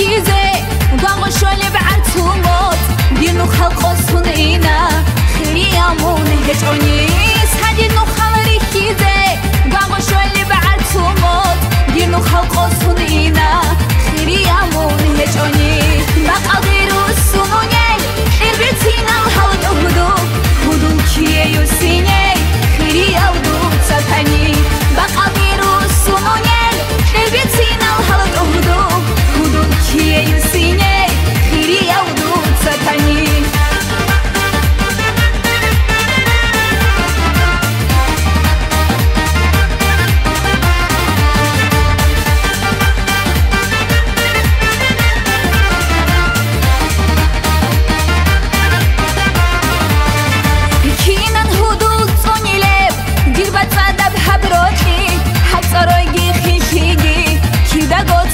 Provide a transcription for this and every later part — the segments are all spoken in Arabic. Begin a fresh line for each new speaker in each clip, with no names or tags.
کیزه داغ شل بعد تو مات. بینو خلقاسون اینا. خیامون هیچ اونیس نو خلری کیزه. داغ شل بعد تو مات. بینو خلقاسون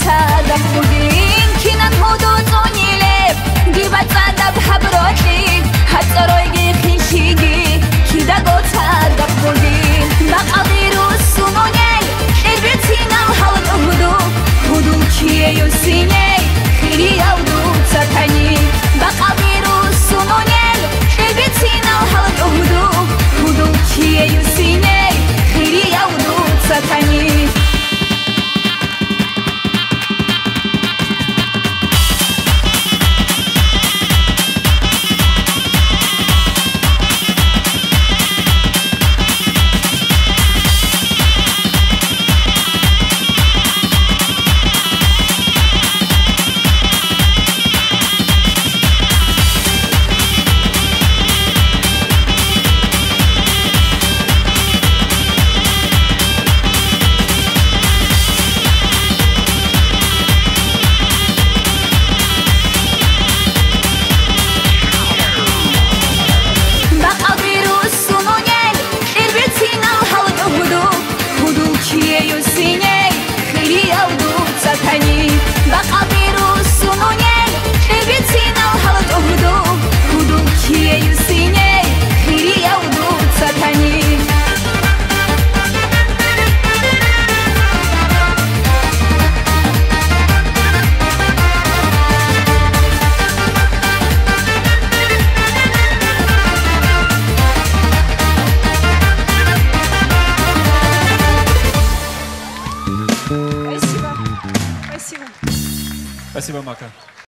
кадам будем ки нанҳо дузони леб гибат задаб ҳаброти ҳатсароиги хишиги
Спасибо, Мака.